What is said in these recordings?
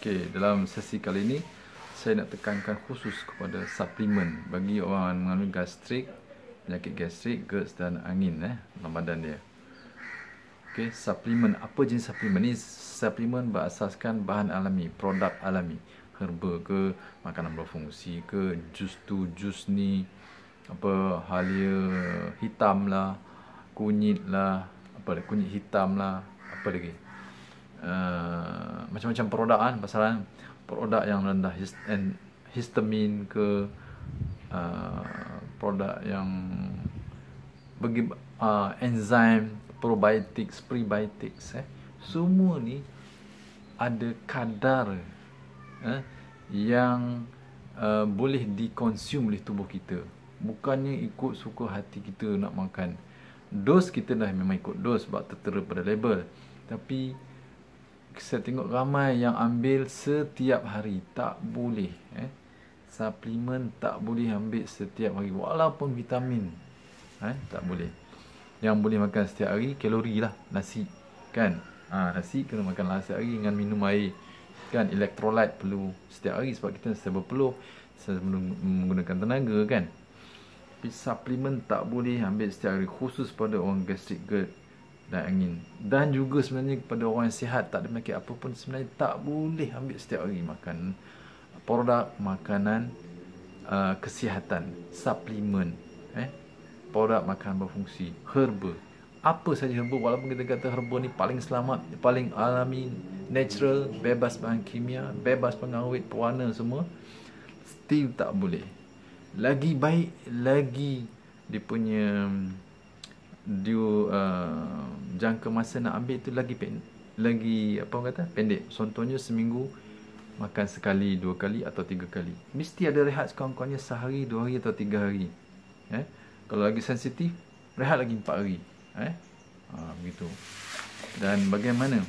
Okey, dalam sesi kali ini saya nak tekankan khusus kepada suplemen bagi orang yang mengalami gastrik, penyakit gastrik, GERD dan angin eh dalam badan dia. Okey, suplemen apa jenis suplemen ni? Suplemen berasaskan bahan alami, produk alami, herba ke, makanan berfungsi ke, jus tu, jus ni apa halia hitam lah, kunyit lah, apa kunyit hitam lah, apa lagi? Uh, macam-macam produk kan. Pasaran produk yang rendah histamin ke uh, produk yang bagi uh, enzim probiotics prebiotics eh. Semua ni ada kadar eh, yang uh, boleh dikonsum oleh tubuh kita. Bukannya ikut suka hati kita nak makan. Dos kita dah memang ikut dos sebab tertera pada label. Tapi saya tengok ramai yang ambil setiap hari. Tak boleh eh. Suplemen tak boleh ambil setiap hari. Walaupun vitamin eh tak boleh. Yang boleh makan setiap hari kalori lah nasi kan? Ha, nasi kena makan lah setiap hari dengan minum air. Kan electrolyte perlu setiap hari sebab kita mesti berpeluh menggunakan tenaga kan? Tapi suplemen tak boleh ambil setiap hari khusus pada orang gastric GERD dan angin. Dan juga sebenarnya kepada orang yang sihat tak ada penyakit apa pun sebenarnya tak boleh ambil setiap hari makan produk makanan uh, kesihatan suplemen eh? Produk makanan berfungsi herba. Apa saja herba walaupun kita kata herba ni paling selamat paling alami natural bebas bahan kimia bebas pengawet pewarna semua still tak boleh. Lagi baik lagi dia punya dia uh, jangka masa nak ambil tu lagi pen, lagi apa orang kata pendek. Contohnya seminggu makan sekali dua kali atau tiga kali. Mesti ada rehat sekurang-kurangnya sehari dua hari atau tiga hari. Eh? Kalau lagi sensitif rehat lagi empat hari. Eh? Ha, begitu. Dan bagaimana?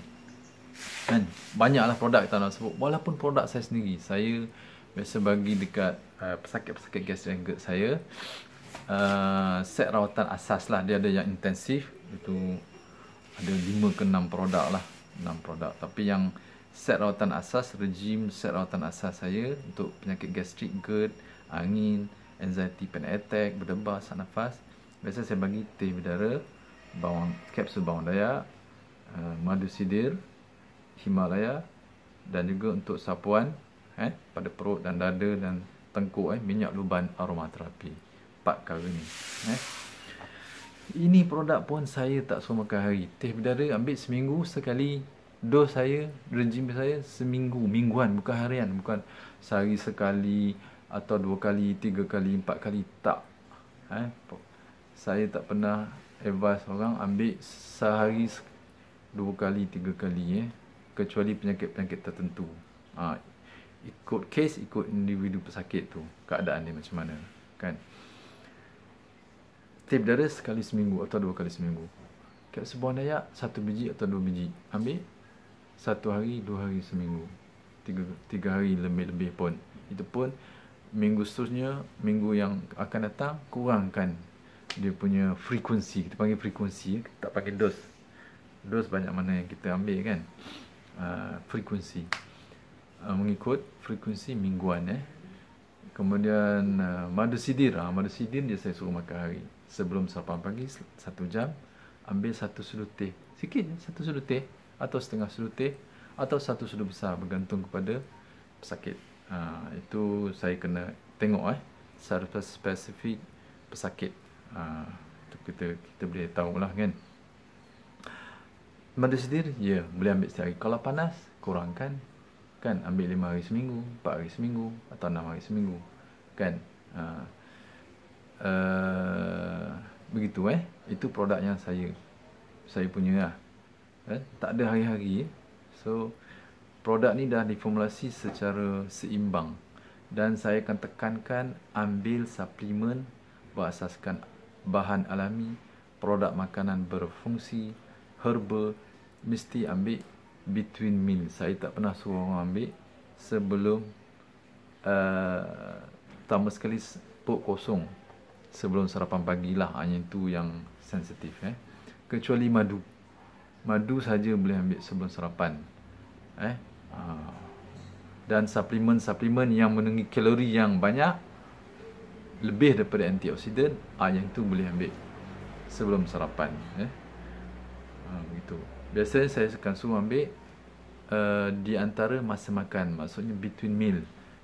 Kan banyaklah produk kita nak sebut. Walaupun produk saya sendiri saya biasa bagi dekat uh, pesakit-pesakit gas dan saya. Uh, set rawatan asas lah. Dia ada yang intensif. Itu ada 5 ke 6 produk lah 6 produk. Tapi yang set rawatan asas rejim set rawatan asas saya untuk penyakit gastrik GERD angin anxiety panic attack berdebar sak nafas. Biasa saya bagi teh bidara bawang kapsul bawang dayak uh, madu sidir himalaya dan juga untuk sapuan eh pada perut dan dada dan tengkuk eh minyak luban aromaterapi. Empat kali ni eh ini produk pun saya tak suruh makan hari. Teh bidara ambil seminggu sekali dos saya rejim saya seminggu mingguan bukan harian bukan sehari sekali atau dua kali tiga kali empat kali tak. Eh saya tak pernah advise orang ambil sehari dua kali tiga kali eh kecuali penyakit-penyakit tertentu. Ha, ikut case ikut individu pesakit tu keadaan dia macam mana kan Tip darah sekali seminggu atau dua kali seminggu. Kat sebuah dayak, satu biji atau dua biji. Ambil satu hari, dua hari seminggu. Tiga, tiga hari lebih-lebih pun. Itu pun minggu seterusnya, minggu yang akan datang, kurangkan dia punya frekuensi. Kita panggil frekuensi, tak panggil dos. Dos banyak mana yang kita ambil kan. Uh, frekuensi. Uh, mengikut frekuensi mingguan eh. Kemudian uh, madu sidir. Uh, madu sidir dia saya suruh makan hari sebelum sarapan pagi satu jam ambil satu sudu teh sikit satu sudu teh atau setengah sudu teh atau satu sudu besar bergantung kepada pesakit. Ha, itu saya kena tengok eh secara spesifik pesakit. Ha, itu kita kita boleh tahu lah kan. Madu sedir ya boleh ambil setiap hari. Kalau panas kurangkan kan. Ambil lima hari seminggu empat hari seminggu atau enam hari seminggu kan. Ha, uh, begitu eh. Itu produk yang saya. Saya punya lah eh? tak ada hari-hari eh? so produk ni dah diformulasi secara seimbang. Dan saya akan tekankan ambil suplemen berasaskan bahan alami produk makanan berfungsi herba mesti ambil between meal. Saya tak pernah suruh orang ambil sebelum uh, pertama sekali perut kosong sebelum sarapan pagi lah. Hanya itu yang sensitif eh. Kecuali madu. Madu saja boleh ambil sebelum sarapan eh. Ha. dan suplemen-suplemen yang mengandungi kalori yang banyak lebih daripada antioksidan ah yang tu boleh ambil sebelum sarapan eh. Ha, begitu. Biasanya saya akan suruh ambil uh, di antara masa makan maksudnya between meal.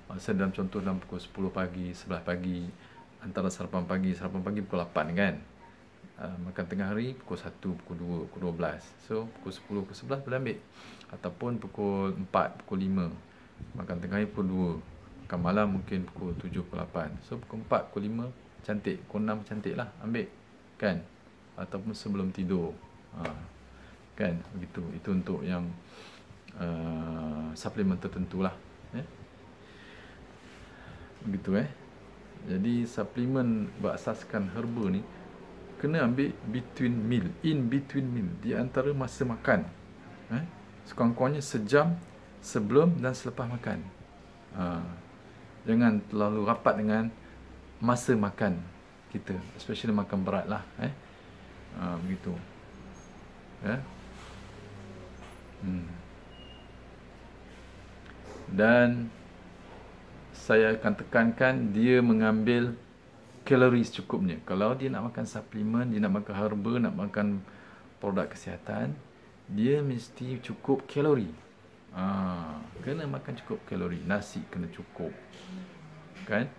Masa dalam contoh dalam pukul 10 pagi 11 pagi antara sarapan pagi sarapan pagi pukul 8 kan? Uh, makan tengah hari pukul 1 pukul 2 pukul 12 so pukul 10 pukul 11 boleh ambil. Ataupun pukul 4 pukul 5 makan tengah hari pukul 2 makan malam mungkin pukul 7 pukul 8 so pukul 4 pukul 5 cantik. Pukul 6 cantik lah. Ambil. Kan? Ataupun sebelum tidur. Ha. kan? Begitu. Itu untuk yang uh, suplemen tertentu lah eh? begitu eh jadi suplemen berasaskan herba ni kena ambil between meal in between meal di antara masa makan eh? sekurang-kurangnya sejam sebelum dan selepas makan ha. jangan terlalu rapat dengan masa makan kita especially makan berat lah eh? ha, begitu ya hmm. dan saya akan tekankan dia mengambil kalori secukupnya kalau dia nak makan suplemen dia nak makan herba nak makan produk kesihatan dia mesti cukup kalori. Ha, kena makan cukup kalori. Nasi kena cukup. Kan?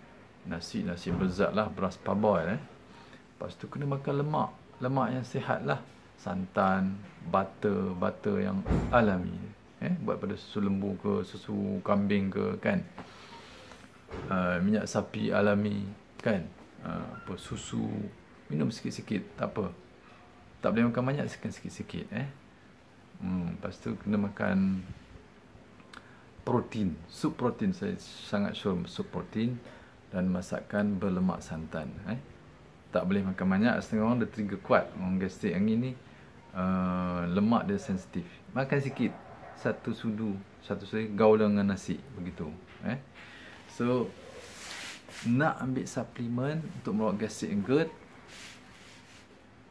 Nasi nasi berzat lah beras parboil eh. Lepas tu kena makan lemak. Lemak yang sihat lah. Santan butter butter yang alami eh. Buat pada susu lembu ke susu kambing ke kan uh, minyak sapi alami kan? Uh, apa susu minum sikit-sikit tak apa. Tak boleh makan banyak sikit-sikit eh? Hmm lepas tu kena makan protein. Sup protein saya sangat sure sup protein dan masakan berlemak santan eh? Tak boleh makan banyak setengah orang dia trigger kuat. Orang gastrik angin ni uh, lemak dia sensitif. Makan sikit satu sudu satu sudu gaul dengan nasi begitu eh so nak ambil suplemen untuk merawat gastrik yang good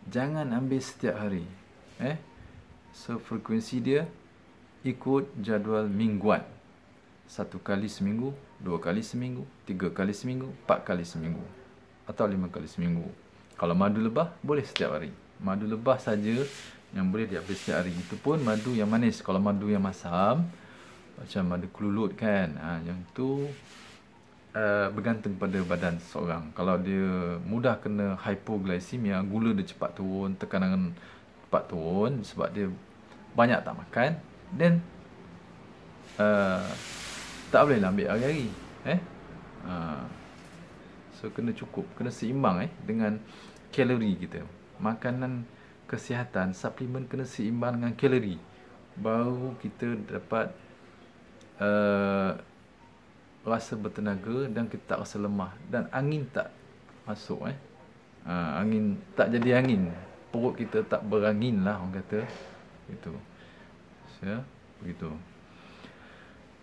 jangan ambil setiap hari eh so frekuensi dia ikut jadual mingguan satu kali seminggu dua kali seminggu tiga kali seminggu empat kali seminggu atau lima kali seminggu. Kalau madu lebah, boleh setiap hari. Madu lebah saja yang boleh diambil setiap hari. Itu pun madu yang manis. Kalau madu yang masam, macam madu kelulut kan, ha, yang tu uh, bergantung pada badan seseorang. Kalau dia mudah kena hypoglycemia, gula dia cepat turun, tekanan cepat turun sebab dia banyak tak makan, then uh, tak boleh lah ambil hari-hari. Eh? Uh, So kena cukup, kena seimbang eh dengan kalori kita. Makanan kesihatan, suplemen kena seimbang dengan kalori. Baru kita dapat uh, rasa bertenaga dan kita tak rasa lemah dan angin tak masuk eh. Uh, angin tak jadi angin. Perut kita tak berangin lah orang kata. Itu. So, ya, begitu.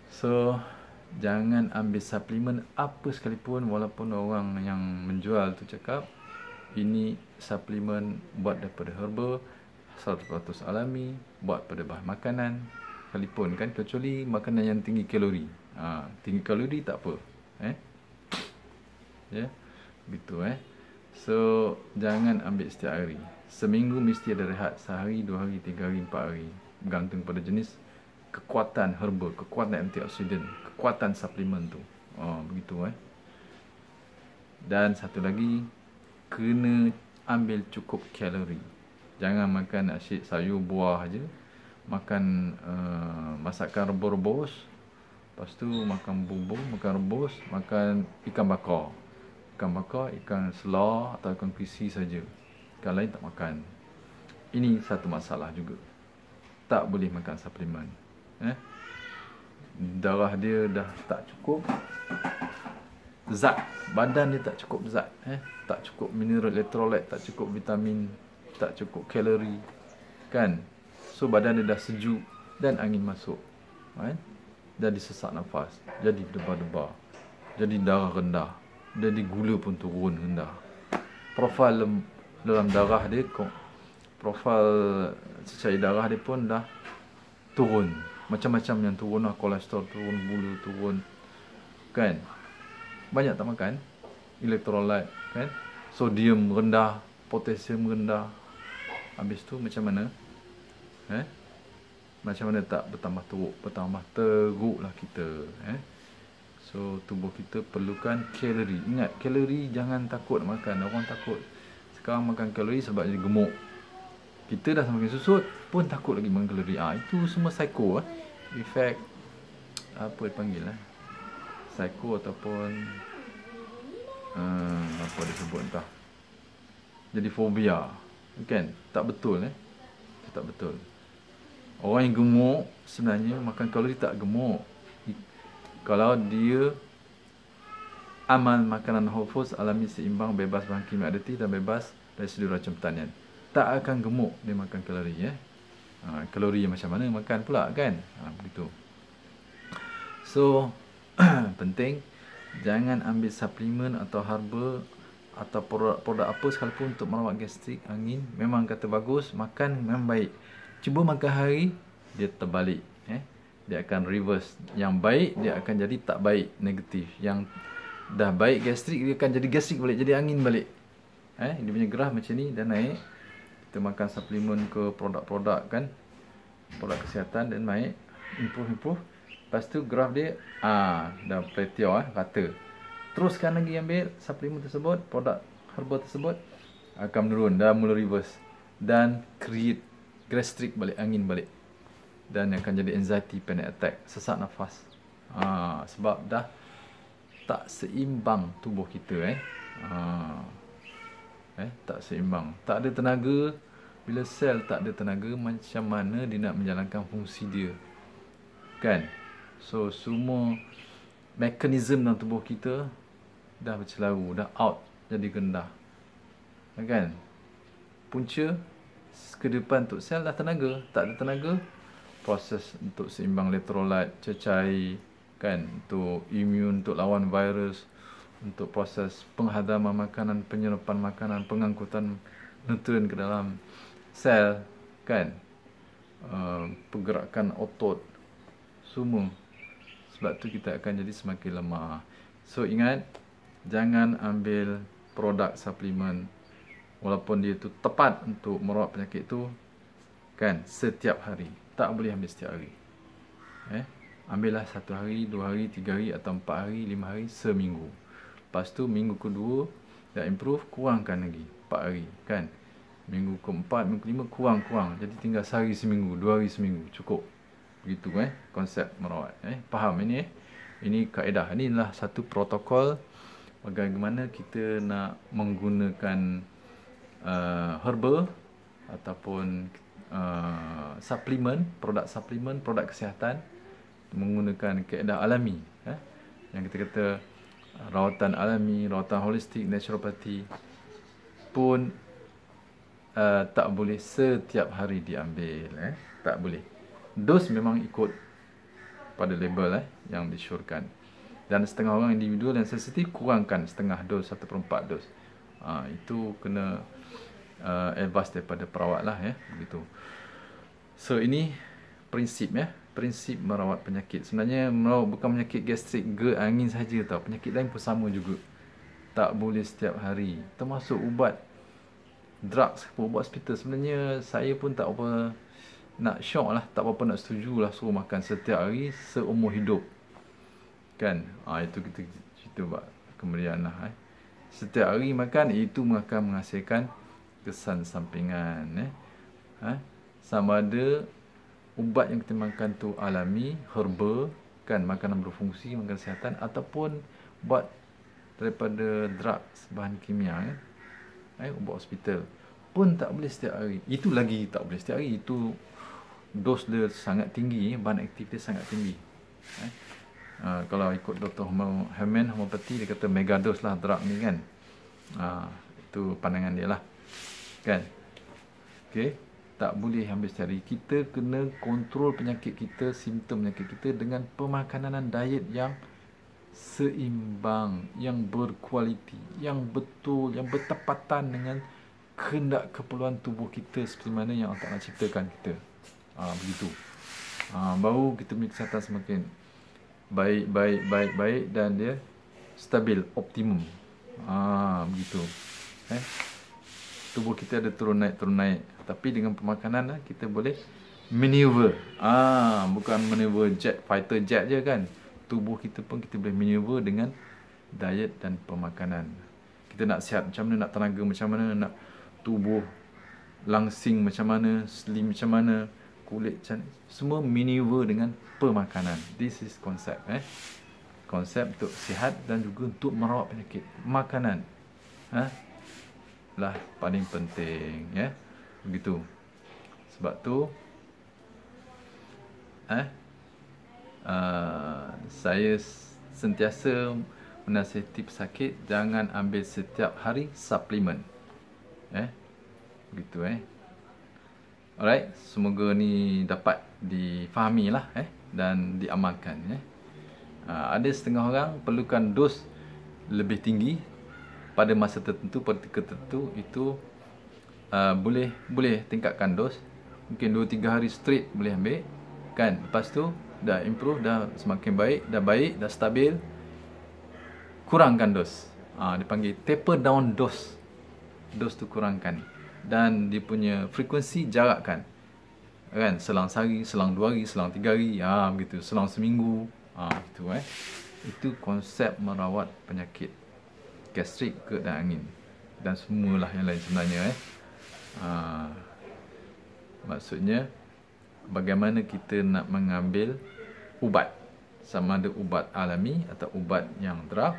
So, jangan ambil suplemen apa sekalipun walaupun orang yang menjual tu cakap ini suplemen buat daripada herba 100% alami buat pada bahan makanan sekalipun kan kecuali makanan yang tinggi kalori ha, tinggi kalori tak apa eh ya yeah? gitu eh so jangan ambil setiap hari seminggu mesti ada rehat sehari dua hari tiga hari empat hari bergantung pada jenis kekuatan herba kekuatan antioksidan kekuatan suplemen tu. Oh, begitu eh. Dan satu lagi kena ambil cukup kalori. Jangan makan asyik sayur buah aja. Makan uh, masakan rebus-rebus. Lepas tu makan bumbung, makan rebus, makan ikan bakar. Ikan bakar, ikan selah atau ikan krisi saja. Ikan lain tak makan. Ini satu masalah juga. Tak boleh makan suplemen. Eh? darah dia dah tak cukup zat badan dia tak cukup zat eh tak cukup mineral elektrolit tak cukup vitamin tak cukup kalori kan so badan dia dah sejuk dan angin masuk kan jadi sesak nafas jadi debar-debar jadi darah rendah jadi gula pun turun rendah. Profil dalam darah dia profil cecair darah dia pun dah turun. Macam-macam yang turun lah kolesterol turun bulu turun kan? Banyak tak makan? Elektrolit kan? Sodium rendah potasium rendah. Habis tu macam mana? Eh macam mana tak bertambah teruk bertambah teruk lah kita eh so tubuh kita perlukan kalori ingat kalori jangan takut makan orang takut sekarang makan kalori sebab jadi gemuk kita dah semakin susut pun takut lagi makan kalori. Ah itu semua psycho eh. Efek apa dipanggil eh? Psycho ataupun uh, apa disebut entah. Jadi fobia. Kan? Tak betul eh. Tak betul. Orang yang gemuk sebenarnya makan kalori tak gemuk. Kalau dia amal makanan whole foods alami seimbang bebas bahan kimia aditi dan bebas dari seluruh racun pertanian tak akan gemuk dia makan kalori ya. Ha, kalori yang macam mana makan pula kan? Ha, begitu. So penting jangan ambil suplemen atau herba atau produk-produk apa sekalipun untuk merawat gastrik, angin. Memang kata bagus, makan memang baik. Cuba makan hari dia terbalik eh. Dia akan reverse. Yang baik dia akan jadi tak baik, negatif. Yang dah baik gastrik dia akan jadi gastrik balik, jadi angin balik. Eh, dia punya graf macam ni dan naik. Kita makan suplemen ke produk-produk kan? Produk kesihatan dan naik. Improve improve. Lepas tu graf dia ah dah plateau ah rata. Teruskan lagi ambil suplemen tersebut produk herba tersebut akan menurun. Dah mula reverse. Dan create gastric balik angin balik. Dan akan jadi anxiety panic attack sesak nafas. Ah sebab dah tak seimbang tubuh kita eh. Ah eh tak seimbang. Tak ada tenaga. Bila sel tak ada tenaga macam mana dia nak menjalankan fungsi dia? Kan? So semua mekanisme dalam tubuh kita dah bercelaru dah out jadi rendah. Kan? Punca ke depan untuk sel dah tenaga tak ada tenaga proses untuk seimbang elektrolit cecair kan untuk imun untuk lawan virus untuk proses penghadaman makanan, penyerapan makanan, pengangkutan nutrien ke dalam sel, kan? Uh, pergerakan otot, semua. Sebab tu kita akan jadi semakin lemah. So ingat, jangan ambil produk suplemen walaupun dia tu tepat untuk merawat penyakit tu kan setiap hari tak boleh ambil setiap hari eh ambillah satu hari dua hari tiga hari atau empat hari lima hari seminggu Lepas tu minggu kedua dah improve kurangkan lagi 4 hari kan. Minggu keempat, minggu kelima kurang-kurang. Jadi tinggal sehari seminggu, dua hari seminggu cukup. Begitu eh konsep merawat eh. Faham ini eh? Ini kaedah. Ini satu protokol bagaimana kita nak menggunakan uh, herba ataupun uh, suplemen, produk suplemen, produk kesihatan menggunakan kaedah alami eh. Yang kita kata rawatan alami, rawatan holistik, naturopati pun uh, tak boleh setiap hari diambil. Eh? Tak boleh. Dos memang ikut pada label eh, yang disyorkan. Dan setengah orang individual yang sensitif kurangkan setengah dos, satu perempat dos. Uh, itu kena uh, advice daripada perawat lah. Eh? Begitu. So ini prinsip ya prinsip merawat penyakit. Sebenarnya merawat bukan penyakit gastrik, GERD, angin saja tau. Penyakit lain pun sama juga. Tak boleh setiap hari. Termasuk ubat drugs, ubat hospital. Sebenarnya saya pun tak apa nak shock lah. Tak apa-apa nak setuju lah suruh makan setiap hari seumur hidup. Kan? Ha, itu kita cerita buat kemudian lah. Eh. Setiap hari makan, itu akan menghasilkan kesan sampingan. Eh. Ha? Sama ada ubat yang kita makan tu alami, herba, kan makanan berfungsi, makanan kesihatan ataupun ubat daripada drugs, bahan kimia kan. Eh, ubat hospital pun tak boleh setiap hari. Itu lagi tak boleh setiap hari. Itu dos dia sangat tinggi, bahan aktif dia sangat tinggi. Eh. Uh, kalau ikut Dr. Herman Homopati dia kata mega dos lah drug ni kan. Uh, itu pandangan dia lah. Kan? Okay tak boleh ambil sehari. Kita kena kontrol penyakit kita, simptom penyakit kita dengan pemakanan diet yang seimbang, yang berkualiti, yang betul, yang bertepatan dengan kehendak keperluan tubuh kita seperti mana yang Allah Ta'ala ciptakan kita. Ha, begitu. Ha, baru kita punya kesihatan semakin baik, baik, baik, baik dan dia stabil, optimum. Ha, begitu. Eh? Tubuh kita ada turun naik, turun naik. Tapi dengan pemakanan kita boleh maneuver. Ah, bukan maneuver jet, fighter jet je kan. Tubuh kita pun kita boleh maneuver dengan diet dan pemakanan. Kita nak sihat macam mana, nak tenaga macam mana, nak tubuh langsing macam mana, slim macam mana, kulit macam Semua maneuver dengan pemakanan. This is konsep eh. Konsep untuk sihat dan juga untuk merawat penyakit. Makanan. Ha? Lah paling penting ya. Begitu. Sebab tu eh uh, saya sentiasa menasihati pesakit jangan ambil setiap hari suplemen eh begitu eh alright semoga ni dapat difahami lah eh dan diamalkan eh uh, ada setengah orang perlukan dos lebih tinggi pada masa tertentu pada tertentu itu uh, boleh boleh tingkatkan dos. Mungkin 2 3 hari straight boleh ambil. Kan? Lepas tu dah improve dah semakin baik dah baik dah stabil. Kurangkan dos. Ha, dipanggil taper down dos. Dos tu kurangkan. Dan dia punya frekuensi jarakkan. Kan? Selang sehari selang dua hari selang tiga hari. Ha, begitu. Selang seminggu. Ha, gitu eh. Itu konsep merawat penyakit gastrik ke dan angin. Dan semualah yang lain sebenarnya eh. Ha, maksudnya bagaimana kita nak mengambil ubat. Sama ada ubat alami atau ubat yang drug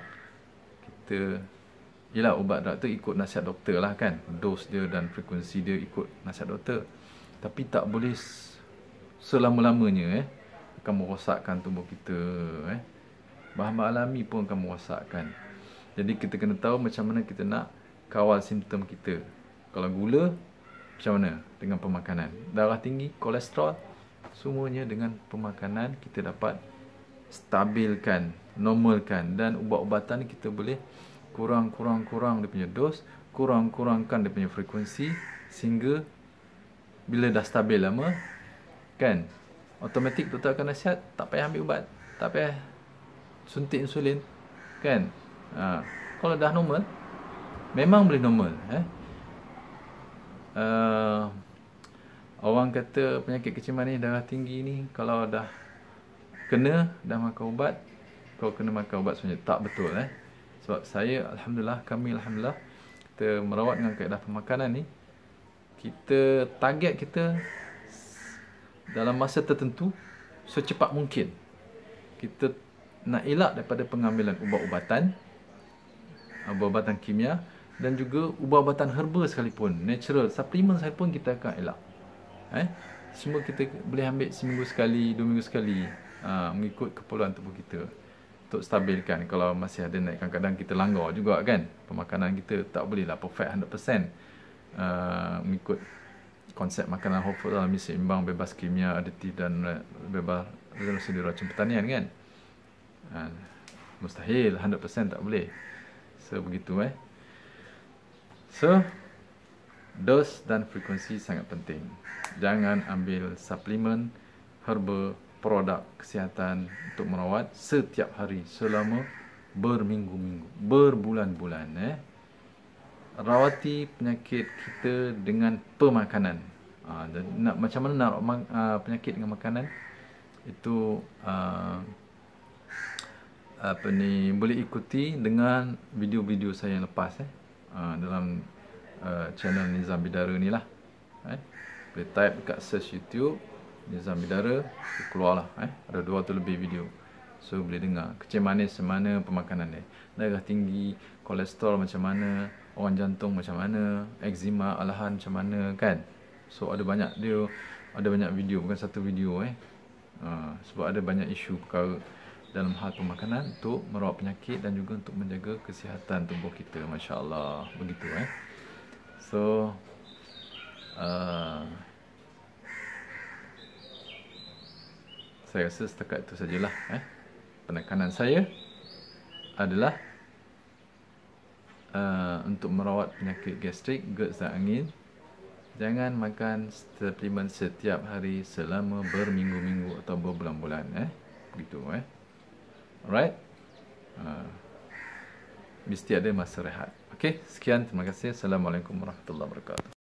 kita ialah ubat drug tu ikut nasihat doktor lah kan. Dos dia dan frekuensi dia ikut nasihat doktor. Tapi tak boleh selama-lamanya eh akan merosakkan tubuh kita eh. Bahan-bahan alami pun akan merosakkan jadi kita kena tahu macam mana kita nak kawal simptom kita. Kalau gula macam mana dengan pemakanan? Darah tinggi kolesterol semuanya dengan pemakanan kita dapat stabilkan normalkan. Dan ubat-ubatan kita boleh kurang-kurang-kurang dia punya dos kurang-kurangkan dia punya frekuensi sehingga bila dah stabil lama kan automatik doktor akan nasihat tak payah ambil ubat tak payah suntik insulin kan ha. kalau dah normal memang boleh normal eh? Uh, orang kata penyakit kecil manis darah tinggi ni kalau dah kena dah makan ubat kau kena makan ubat sebenarnya tak betul eh? Sebab saya alhamdulillah kami alhamdulillah kita merawat dengan kaedah pemakanan ni kita target kita dalam masa tertentu secepat mungkin. Kita nak elak daripada pengambilan ubat-ubatan ubat-ubatan kimia dan juga ubat-ubatan herba sekalipun natural. Suplemen sekalipun kita akan elak. Eh? Semua kita boleh ambil seminggu sekali dua minggu sekali. Ha, mengikut keperluan tubuh kita untuk stabilkan. Kalau masih ada naik kadang-kadang kita langgar juga kan? Pemakanan kita tak boleh lah perfect 100% uh, mengikut konsep makanan whole dalam seimbang bebas kimia aditif dan bebas dari racun pertanian kan? Uh, mustahil 100% tak boleh so begitu eh So, dos dan frekuensi sangat penting. Jangan ambil suplemen, herba, produk kesihatan untuk merawat setiap hari selama berminggu-minggu, berbulan-bulan. Eh. Rawati penyakit kita dengan pemakanan. Ha, nak, macam mana nak uh, penyakit dengan makanan? Itu uh, apa ni boleh ikuti dengan video-video saya yang lepas eh. Uh, dalam uh, channel Nizam Bidara ni lah eh. boleh type dekat search YouTube Nizam Bidara keluar lah eh. ada dua tu lebih video. So boleh dengar kecil manis macam mana pemakanan dia. Darah tinggi kolesterol macam mana orang jantung macam mana eczema alahan macam mana kan? So ada banyak dia ada banyak video bukan satu video eh. Uh, sebab ada banyak isu perkara dalam hal pemakanan untuk merawat penyakit dan juga untuk menjaga kesihatan tubuh kita masya-Allah begitu eh so uh, saya rasa setakat itu sajalah eh penekanan saya adalah uh, untuk merawat penyakit gastrik GERD dan angin Jangan makan suplemen setiap hari selama berminggu-minggu atau berbulan-bulan eh. Begitu eh. Alright? Uh, mesti ada masa rehat. Okey, sekian terima kasih. Assalamualaikum warahmatullahi wabarakatuh.